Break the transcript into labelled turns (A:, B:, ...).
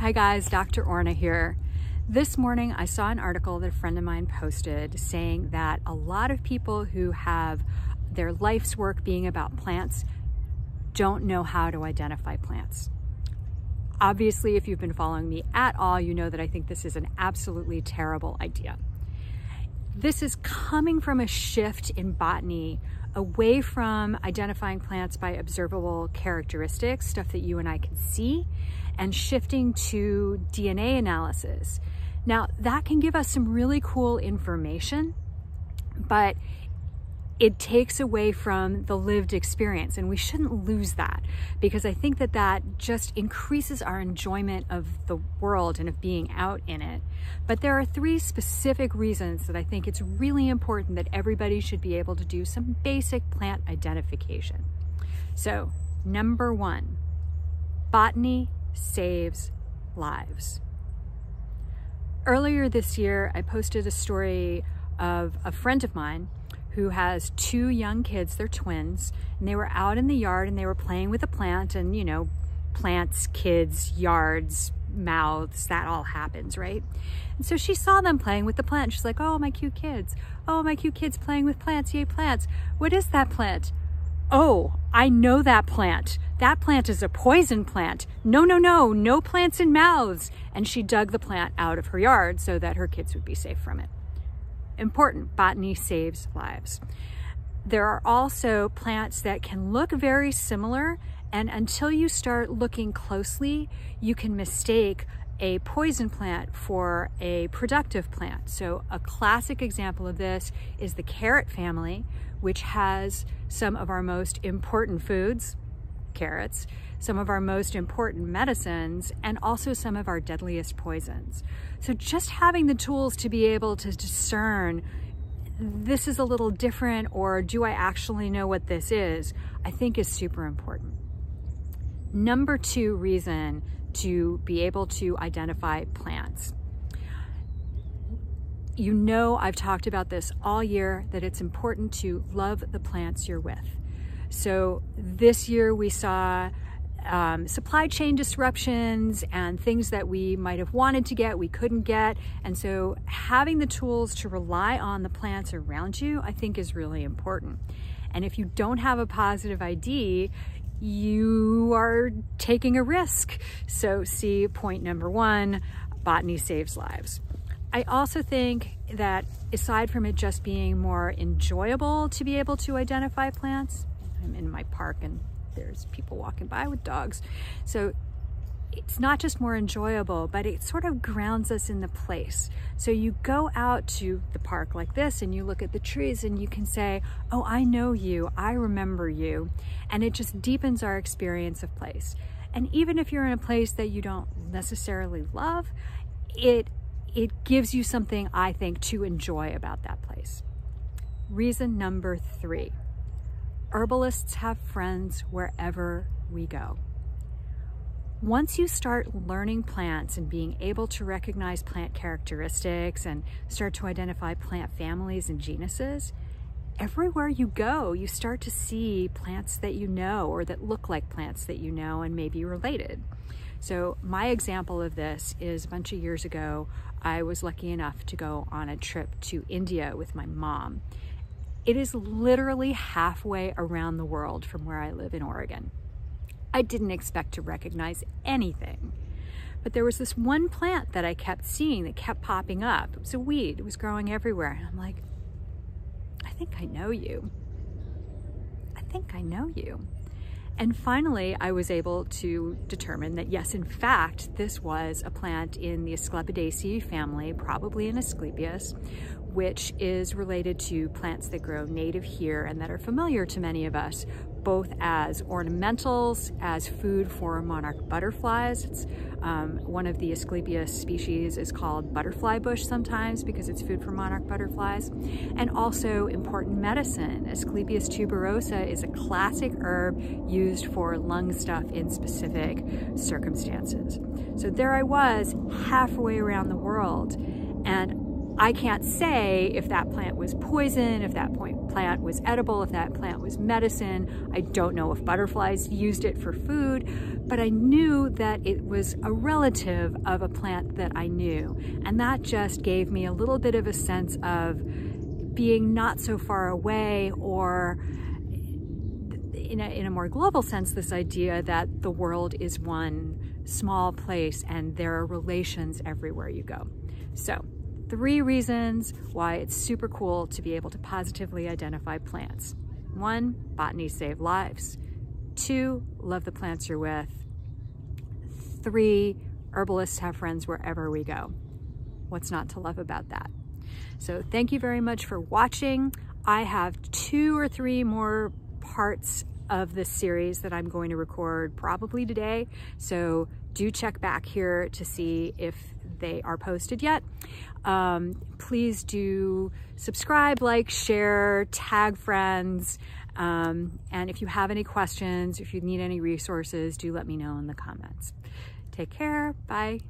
A: Hi guys, Dr. Orna here. This morning I saw an article that a friend of mine posted saying that a lot of people who have their life's work being about plants don't know how to identify plants. Obviously, if you've been following me at all, you know that I think this is an absolutely terrible idea. This is coming from a shift in botany away from identifying plants by observable characteristics, stuff that you and I can see, and shifting to DNA analysis. Now, that can give us some really cool information, but it takes away from the lived experience and we shouldn't lose that because I think that that just increases our enjoyment of the world and of being out in it. But there are three specific reasons that I think it's really important that everybody should be able to do some basic plant identification. So number one, botany saves lives. Earlier this year, I posted a story of a friend of mine who has two young kids, they're twins, and they were out in the yard and they were playing with a plant and, you know, plants, kids, yards, mouths, that all happens, right? And so she saw them playing with the plant. She's like, oh, my cute kids. Oh, my cute kids playing with plants. Yay, plants. What is that plant? Oh, I know that plant. That plant is a poison plant. No, no, no, no plants in mouths. And she dug the plant out of her yard so that her kids would be safe from it important. Botany saves lives. There are also plants that can look very similar and until you start looking closely, you can mistake a poison plant for a productive plant. So a classic example of this is the carrot family, which has some of our most important foods, carrots, some of our most important medicines, and also some of our deadliest poisons. So just having the tools to be able to discern this is a little different or do I actually know what this is, I think is super important. Number two reason to be able to identify plants. You know I've talked about this all year, that it's important to love the plants you're with. So this year we saw um, supply chain disruptions and things that we might have wanted to get, we couldn't get. And so having the tools to rely on the plants around you, I think is really important. And if you don't have a positive ID, you are taking a risk. So see point number one, botany saves lives. I also think that aside from it just being more enjoyable to be able to identify plants, I'm in my park and there's people walking by with dogs. So it's not just more enjoyable, but it sort of grounds us in the place. So you go out to the park like this and you look at the trees and you can say, oh, I know you, I remember you. And it just deepens our experience of place. And even if you're in a place that you don't necessarily love, it, it gives you something, I think, to enjoy about that place. Reason number three, Herbalists have friends wherever we go. Once you start learning plants and being able to recognize plant characteristics and start to identify plant families and genuses, everywhere you go, you start to see plants that you know or that look like plants that you know and may be related. So my example of this is a bunch of years ago, I was lucky enough to go on a trip to India with my mom. It is literally halfway around the world from where I live in Oregon. I didn't expect to recognize anything. But there was this one plant that I kept seeing that kept popping up. It was a weed, it was growing everywhere. And I'm like, I think I know you. I think I know you. And finally, I was able to determine that yes, in fact, this was a plant in the Asclepiadaceae family, probably an Asclepias, which is related to plants that grow native here and that are familiar to many of us, both as ornamentals, as food for monarch butterflies. It's um, one of the Asclepias species is called butterfly bush sometimes because it's food for monarch butterflies, and also important medicine. Asclepias tuberosa is a classic herb used for lung stuff in specific circumstances. So there I was halfway around the world and I can't say if that plant was poison, if that plant was edible, if that plant was medicine. I don't know if butterflies used it for food, but I knew that it was a relative of a plant that I knew. And that just gave me a little bit of a sense of being not so far away or in a, in a more global sense, this idea that the world is one small place and there are relations everywhere you go. So three reasons why it's super cool to be able to positively identify plants. One, botany save lives. Two, love the plants you're with. Three, herbalists have friends wherever we go. What's not to love about that? So thank you very much for watching. I have two or three more parts of this series that I'm going to record probably today. So do check back here to see if they are posted yet. Um, please do subscribe, like, share, tag friends. Um, and if you have any questions, if you need any resources, do let me know in the comments. Take care. Bye.